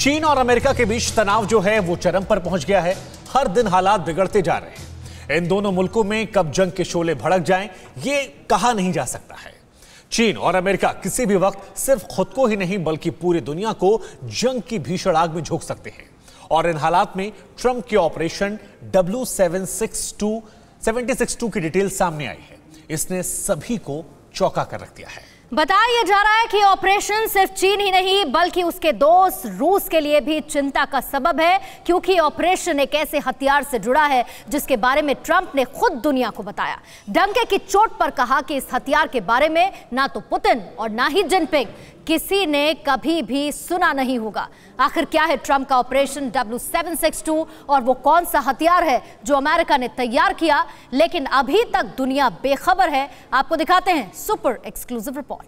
चीन और अमेरिका के बीच तनाव जो है, वो चरम पर पहुँच गया है। हर दिन हालात बिगड़ते जा रहे हैं। इन दोनों मुल्कों में कब जंग के शोले भड़क जाएँ, ये कहा नहीं जा सकता है। चीन और अमेरिका किसी भी वक्त सिर्फ़ खुद को ही नहीं, बल्कि पूरी दुनिया को जंग की भीषण आग में झोंक सकते हैं। और इन हालात में ट्रंप के operation W seven six two seventy six two की डिटेल सामने आई है। इसने सभी को चौंका कर रख दिया है। बताया जा रहा है कि ऑपरेशन सिर्फ़ चीन ही नहीं, बल्कि उसके दोस्त रूस के लिए भी चिंता का सबब है, क्योंकि ऑपरेशन एक ऐसे हथियार से जुड़ा है, जिसके बारे में ट्रंप ने खुद दुनिया को बताया। डंके की चोट पर कहा कि इस हथियार के बारे में ना तो पुतिन और ना ही जिनपिंग। किसी ने कभी भी सुना नहीं होगा। आखिर क्या है ट्रंप का ऑपरेशन W762 और वो कौन सा हथियार है जो अमेरिका ने तैयार किया? लेकिन अभी तक दुनिया बेखबर है। आपको दिखाते हैं सुपर एक्सक्लूसिव रिपोर्ट।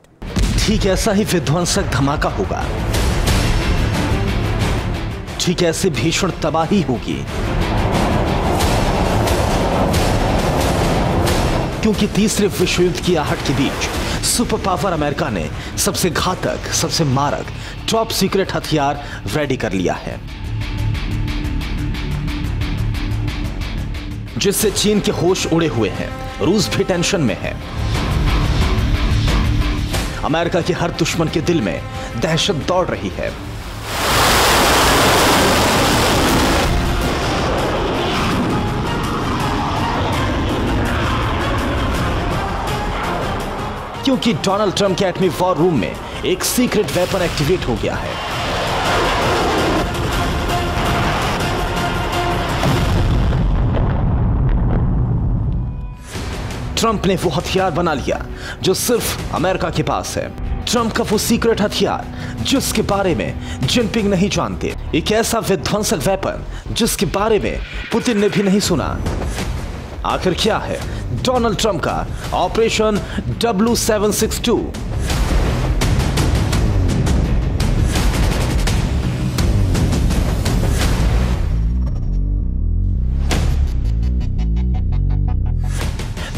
ठीक ऐसा ही विध्वंसक धमाका होगा। ठीक ऐसे भीषण तबाही होगी। क्योंकि तीसरे विश्व युद्ध की आहट के बीच सुपर पावर अमेरिका ने सबसे घातक, सबसे मारक टॉप सीक्रेट हथियार रेडी कर लिया है। जिससे चीन के होश उड़े हुए हैं, रूस भी टेंशन में है। अमेरिका के हर दुश्मन के दिल में दहशत दौड़ रही है। क्योंकि डोनाल्ड ट्रंप के एटमी वॉर रूम में एक सीक्रेट वेपन एक्टिवेट हो गया है। ट्रंप ने वो हथियार बना लिया, जो सिर्फ़ अमेरिका के पास है। ट्रंप का वो सीक्रेट हथियार, जिसके बारे में जिनपिंग नहीं जानते। एक ऐसा विध्वंसक वेपन जिसके बारे में पुतिन ने भी नहीं सुना। आखिर क्या है? डोनाल्ड ट्रंप का operation W seven six two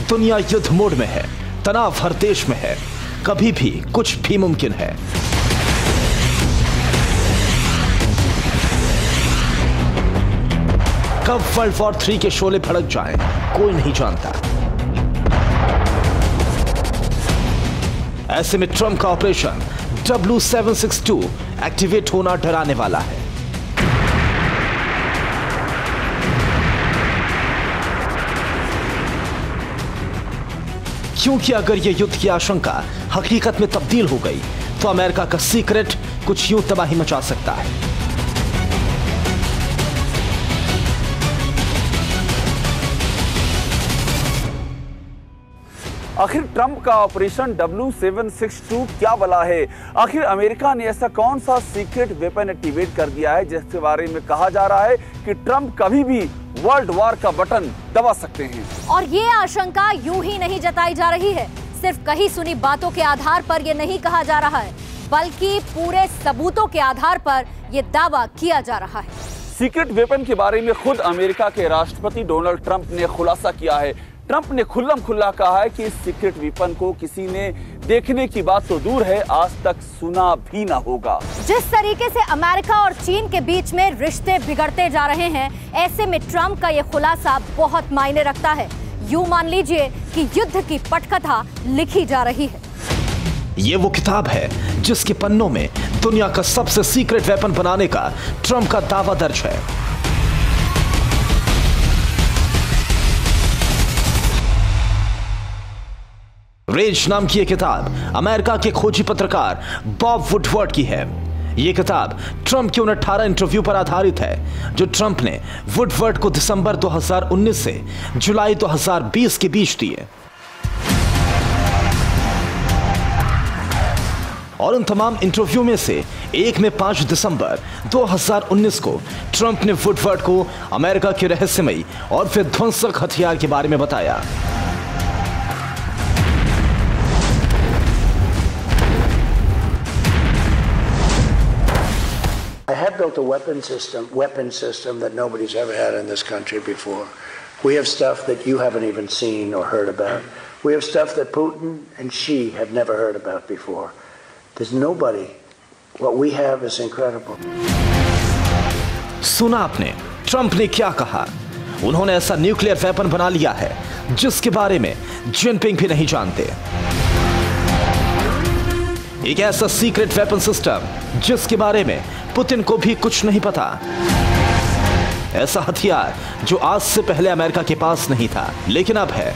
दुनिया युद्ध मोड में है तनाव हर देश में है कभी भी कुछ भी मुमकिन है। कब वर्ल्ड वॉर थ्री के शोले भड़क जाएँ, कोई नहीं जानता। ऐसे में ट्रंप का ऑपरेशन W762 एक्टिवेट होना डराने वाला है। क्योंकि अगर यह युद्ध की आशंका हकीकत में तब्दील हो गई तो अमेरिका का सीक्रेट कुछ यूँ तबाही मचा सकता है। आखिर ट्रंप का ऑपरेशन W762 क्या बला है? आखिर अमेरिका ने ऐसा कौन सा सीक्रेट वेपन एक्टिवेट कर दिया है जिसके बारे में कहा जा रहा है कि ट्रंप कभी भी वर्ल्ड वॉर का बटन दबा सकते हैं? और ये आशंका यूँ ही नहीं जताई जा रही है। सिर्फ़ कही सुनी बातों के आधार पर यह नहीं कहा जा रहा है बल्कि पूरे सबूतों के आधार पर यह दावा किया जा रहा है। सीक्रेट वेपन के बारे में खुद अमेरिका के राष्ट्रपति डोनाल्ड ट्रंप ने खुलासा किया है। ट्रंप ने खुल्लम खुल्ला कहा है कि इस सीक्रेट वेपन को किसी ने देखने की बात तो दूर है आज तक सुना भी ना होगा। जिस तरीके से अमेरिका और चीन के बीच में रिश्ते बिगड़ते जा रहे हैं ऐसे में ट्रंप का यह खुलासा बहुत मायने रखता है। यूँ मान लीजिए कि युद्ध की पटकथा लिखी जा रही है। ये वो किताब है जिसके पन्नों में दुनिया का सबसे सीक्रेट वेपन बनाने का ट्रंप का दावा दर्ज है। रेज नाम की यह किताब, अमेरिका के खोजी पत्रकार बॉब वुडवर्ड की है। यह किताब ट्रंप के उन 18 इंटरव्यू पर आधारित है, जो ट्रंप ने वुडवर्ड को दिसंबर 2019 से जुलाई 2020 के बीच दिए। और उन तमाम इंटरव्यू में से एक में 5 दिसंबर 2019 को ट्रंप ने वुडवर्ड को अमेरिका के रहस्यमयी और विध्वंसक हथियार के बारे में बताया। have built a weapon system, weapon system that nobody's ever had in this country before. We have stuff that you haven't even seen or heard about. We have stuff that Putin and Xi have never heard about before. There's nobody What we have is incredible. सुना आपने Trump ने क्या कहा उन्होंने ऐसा nuclear weapon बना लिया है जिसके बारे में जिनपिंग भी नहीं जानते एक ऐसा सीक्रेट वेपन सिस्टम जिसके बारे में पुतिन को भी कुछ नहीं पता। ऐसा हथियार जो आज से पहले अमेरिका के पास नहीं था, लेकिन अब है।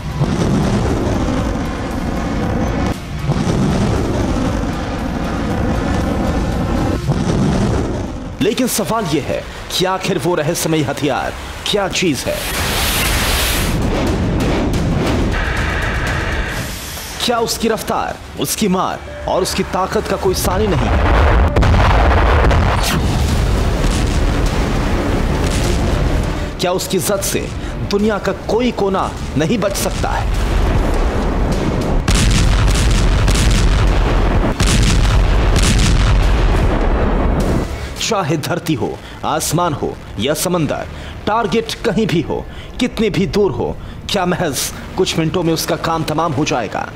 लेकिन सवाल यह है कि आखिर वो रहस्यमय हथियार क्या चीज़ है? क्या उसकी रफ्तार, उसकी मार और उसकी ताकत का कोई सानी नहीं है? क्या उसकी जद से दुनिया का कोई कोना नहीं बच सकता है? चाहे धरती हो, आसमान हो या समंदर, टारगेट कहीं भी हो, कितने भी दूर हो, क्या महज कुछ मिनटों में उसका काम तमाम हो जाएगा?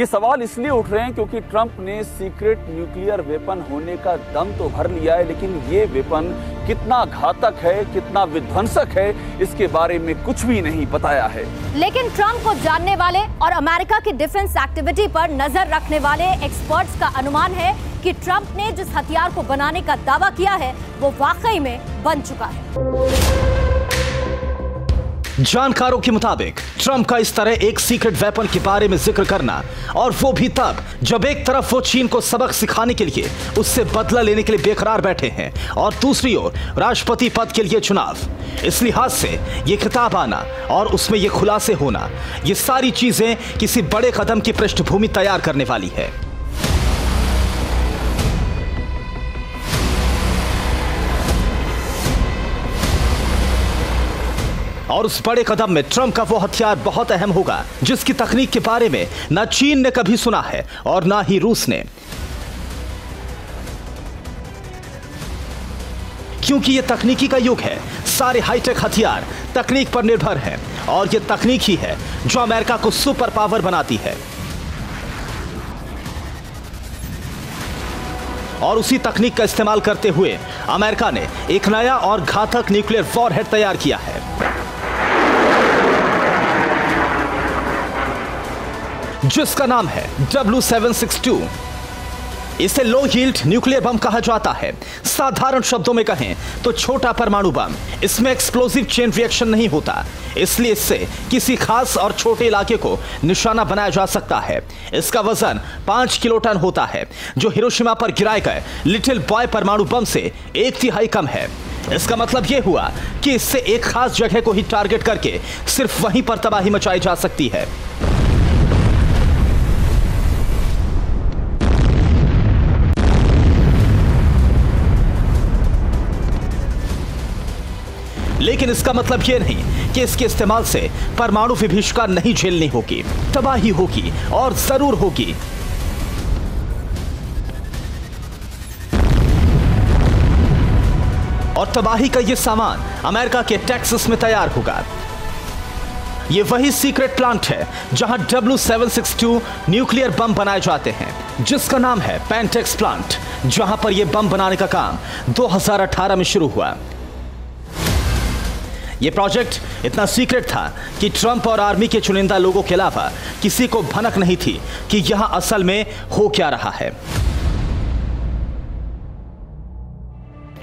ये सवाल इसलिए उठ रहे हैं क्योंकि ट्रंप ने सीक्रेट न्यूक्लियर वेपन होने का दम तो भर लिया है, लेकिन ये वेपन कितना घातक है, कितना विध्वंसक है, इसके बारे में कुछ भी नहीं बताया है। लेकिन ट्रंप को जानने वाले और अमेरिका की डिफेंस एक्टिविटी पर नज़र रखने वाले एक्सपर्ट्स का अनुमान है कि ट्रंप ने जिस हथियार को बनाने का दावा किया है, वो वाकई में बन चुका है। जानकारों के मुताबिक, ट्रंप का इस तरह एक सीक्रेट वेपन के बारे में ज़िक्र करना, और वो भी तब, जब एक तरफ़ वो चीन को सबक सिखाने के लिए, उससे बदला लेने के लिए बेकरार बैठे हैं, और दूसरी ओर, राष्ट्रपति पद के लिए चुनाव। इस लिहाज से, ये किताब आना, और उसमें ये खुलासे होना, ये सारी चीज़ें किसी बड़े कदम की पृष्ठभूमि तैयार करने वाली है। और उस बड़े कदम में ट्रंप का वो हथियार बहुत अहम होगा, जिसकी तकनीक के बारे में ना चीन ने कभी सुना है और ना ही रूस ने। क्योंकि ये तकनीकी का युग है, सारे हाईटेक हथियार तकनीक पर निर्भर हैं और ये तकनीक ही है जो अमेरिका को सुपर पावर बनाती है। और उसी तकनीक का इस्तेमाल करते हुए अमेरिका ने एक नया और घातक न्यूक्लियर वॉरहेड तैयार किया है। जिसका नाम है W762 इसे लो यील्ड न्यूक्लियर बम कहा जाता है। साधारण शब्दों में कहें तो छोटा परमाणु बम इसमें एक्सप्लोसिव चेन रिएक्शन नहीं होता। इसलिए इससे किसी खास और छोटे इलाके को निशाना बनाया जा सकता है। इसका वज़न पाँच किलो टन होता है, जो हिरोशिमा पर गिराए गए लिटिल बॉय परमाणु बम से एक तिहाई कम है। इसका मतलब यह हुआ कि इससे एक खास जगह को ही टारगेट करके सिर्फ़ वहीं पर तबाही मचाई जा सकती है। लेकिन इसका मतलब यह नहीं कि इसके इस्तेमाल से परमाणु विभीषिका नहीं झेलनी होगी। तबाही होगी और ज़रूर होगी। और तबाही का यह सामान अमेरिका के टेक्सास में तैयार होगा। ये वही सीक्रेट प्लांट है जहाँ W762 न्यूक्लियर बम बनाए जाते हैं, जिसका नाम है पेंटेक्स प्लांट, जहाँ पर यह बम बनाने का काम 2018 में शुरू हुआ। यह प्रोजेक्ट इतना सीक्रेट था कि ट्रंप और आर्मी के चुनिंदा लोगों के अलावा किसी को भनक नहीं थी कि यहाँ असल में हो क्या रहा है।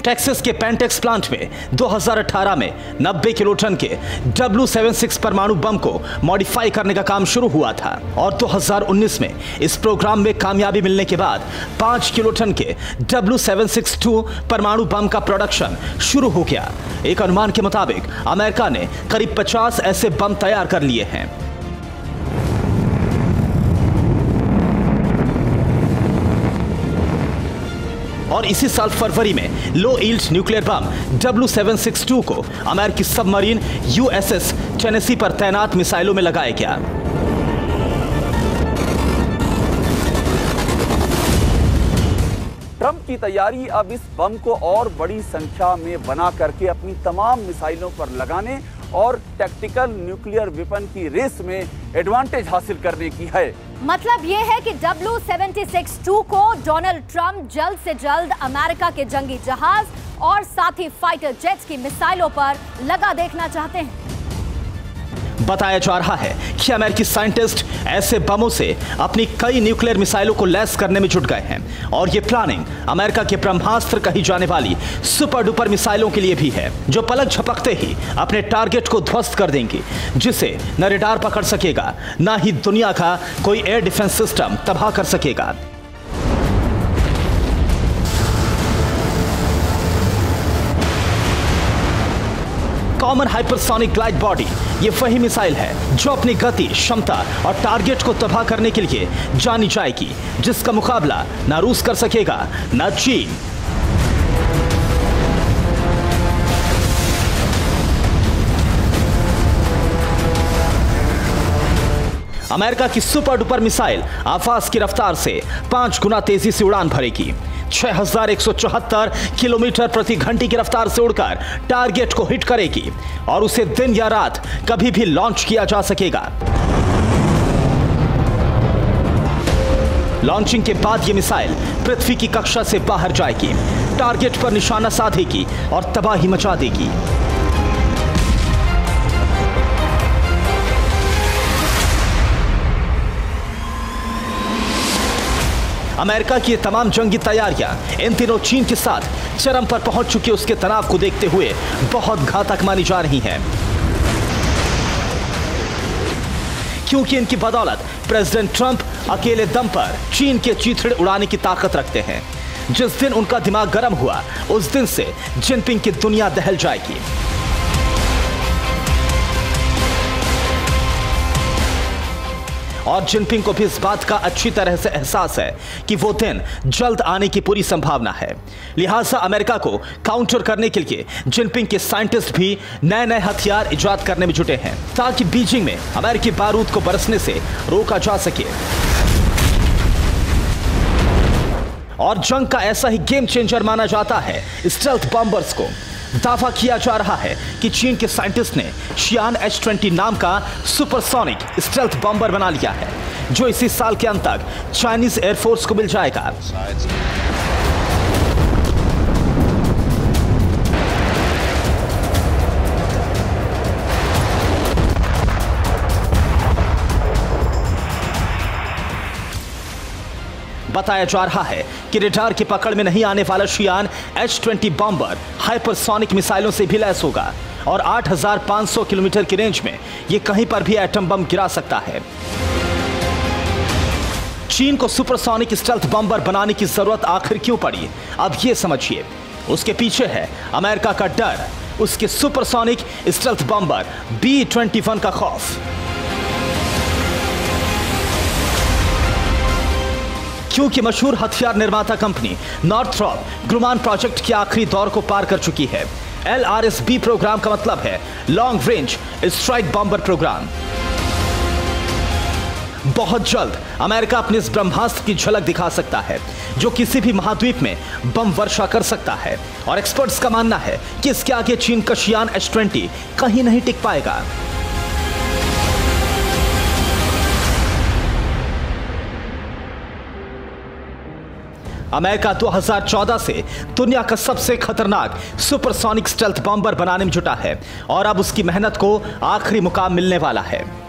टेक्सास के पेंटेक्स प्लांट में 2018 में 90 किलो टन के W76 परमाणु बम को मॉडिफाई करने का काम शुरू हुआ था। और 2019 में इस प्रोग्राम में कामयाबी मिलने के बाद 5 किलो टन के W762 परमाणु बम का प्रोडक्शन शुरू हो गया। एक अनुमान के मुताबिक, अमेरिका ने करीब 50 ऐसे बम तैयार कर लिए हैं। और इसी साल फरवरी में लो ईल्ड न्यूक्लियर बम W762 को अमेरिकी सबमरीन यूएसएस टेनेसी पर तैनात मिसाइलों में लगाया गया। ट्रंप की तैयारी अब इस बम को और बड़ी संख्या में बना करके अपनी तमाम मिसाइलों पर लगाने और टैक्टिकल न्यूक्लियर वेपन की रेस में एडवांटेज हासिल करने की है। मतलब ये है कि W762 को डोनाल्ड ट्रंप जल्द से जल्द अमेरिका के जंगी जहाज़ और साथ ही फाइटर जेट्स की मिसाइलों पर लगा देखना चाहते हैं। बताया जा रहा है कि अमेरिकी साइंटिस्ट ऐसे बमों से अपनी कई न्यूक्लियर मिसाइलों को लैस करने में जुट गए हैं और ये प्लानिंग अमेरिका के ब्रह्मास्त्र कही जाने वाली सुपर डुपर मिसाइलों के लिए भी है, जो पलक झपकते ही अपने टारगेट को ध्वस्त कर देंगी, जिसे न रेडार पकड़ सकेगा, न ही दुनिया का कोई एयर डिफेंस सिस्टम तबाह कर सकेगा। कॉमन हाइपरसोनिक ग्लाइड बॉडी ये वही मिसाइल है, जो अपनी गति, क्षमता और टारगेट को तबाह करने के लिए जानी जाएगी, जिसका मुकाबला ना रूस कर सकेगा, ना चीन। अमेरिका की सुपर डुपर मिसाइल आफास की रफ्तार से पाँच गुना तेज़ी से उड़ान भरेगी। 6174 किलोमीटर प्रति घंटे की रफ्तार से उड़कर टारगेट को हिट करेगी और उसे दिन या रात कभी भी लॉन्च किया जा सकेगा। लॉन्चिंग के बाद यह मिसाइल पृथ्वी की कक्षा से बाहर जाएगी, टारगेट पर निशाना साधेगी और तबाही मचा देगी। अमेरिका की तमाम जंगी तैयारियाँ इन दिनों चीन के साथ चरम पर पहुँच चुके उसके तनाव को देखते हुए बहुत घातक मानी जा रही हैं। क्योंकि इनकी बदौलत प्रेसिडेंट ट्रंप अकेले दम पर चीन के चीथड़े उड़ाने की ताकत रखते हैं। जिस दिन उनका दिमाग गर्म हुआ, उस दिन से जिनपिंग की दुनिया दहल जाएगी। और जिनपिंग को भी इस बात का अच्छी तरह से एहसास है कि वो दिन जल्द आने की पूरी संभावना है। लिहाजा अमेरिका को काउंटर करने के लिए जिनपिंग के साइंटिस्ट भी नए नए हथियार इजाद करने में जुटे हैं, ताकि बीजिंग में अमेरिकी बारूद को बरसने से रोका जा सके। और जंग का ऐसा ही गेम चेंजर माना जाता है, स्टेल्थ बॉम्बर्स को। दावा किया जा रहा है कि चीन के साइंटिस्ट ने शियान एच ट्वेंटी नाम का सुपरसोनिक स्टेल्थ बॉम्बर बना लिया है, जो इसी साल के अंत तक चाइनीज़ एयरफोर्स को मिल जाएगा। बताया जा रहा है कि रेडार की पकड़ में नहीं आने वाला Xian H twenty bomber hypersonic मिसाइलों से भी लैस होगा और 8,500 किलोमीटर की रेंज में यह कहीं पर भी एटम बम गिरा सकता है। चीन को सुपरसोनिक स्टेल्थ बम्बर बनाने की ज़रूरत आखिर क्यों पड़ी? अब यह समझिए। उसके पीछे है अमेरिका का डर उसके supersonic stealth bomber B twenty का खौफ। क्योंकि मशहूर हथियार निर्माता कंपनी नॉर्थरॉप ग्रुमान प्रोजेक्ट के आखिरी दौर को पार कर चुकी है। एलआरएसबी प्रोग्राम का मतलब है long range strike bomber program बहुत जल्द अमेरिका अपने इस ब्रह्मास्त्र की झलक दिखा सकता है, जो किसी भी महाद्वीप में बम वर्षा कर सकता है। और एक्सपर्ट्स का मानना है कि इसके आगे चीन का शियान एच ट्वेंटी कहीं नहीं टिक पाएगा। अमेरिका 2014 से दुनिया का सबसे खतरनाक सुपरसोनिक स्टेल्थ बॉम्बर बनाने में जुटा है और अब उसकी मेहनत को आखिरी मुकाम मिलने वाला है।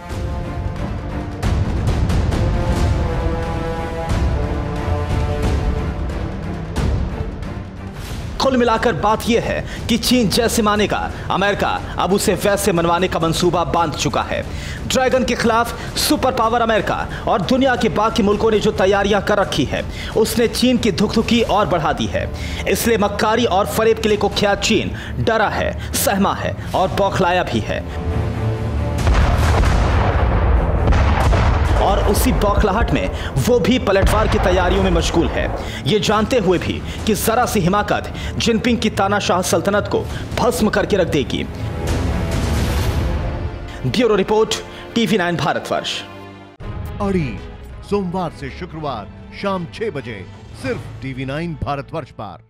कुल मिलाकर बात यह है कि चीन जैसे मानेगा, अमेरिका अब उसे वैसे मनवाने का मंसूबा बाँध चुका है। ड्रैगन के खिलाफ सुपर पावर अमेरिका और दुनिया के बाकी मुल्कों ने जो तैयारियाँ कर रखी है, उसने चीन की धुकधुकी और बढ़ा दी है। इसलिए मक्कारी और फरेब किले को ख्या चीन डरा है, सहमा है और बौखलाया भी है। और उसी बौखलाहट में वो भी पलटवार की तैयारियों में मशगूल है। ये जानते हुए भी कि जरा सी हिमाकत जिनपिंग की तानाशाह सल्तनत को भस्म करके रख देगी। Bureau report, TV nine Bharatvarsh अड़ी सोमवार से शुक्रवार शाम छह बजे, सिर्फ़ टीवी नाइन भारतवर्ष पर।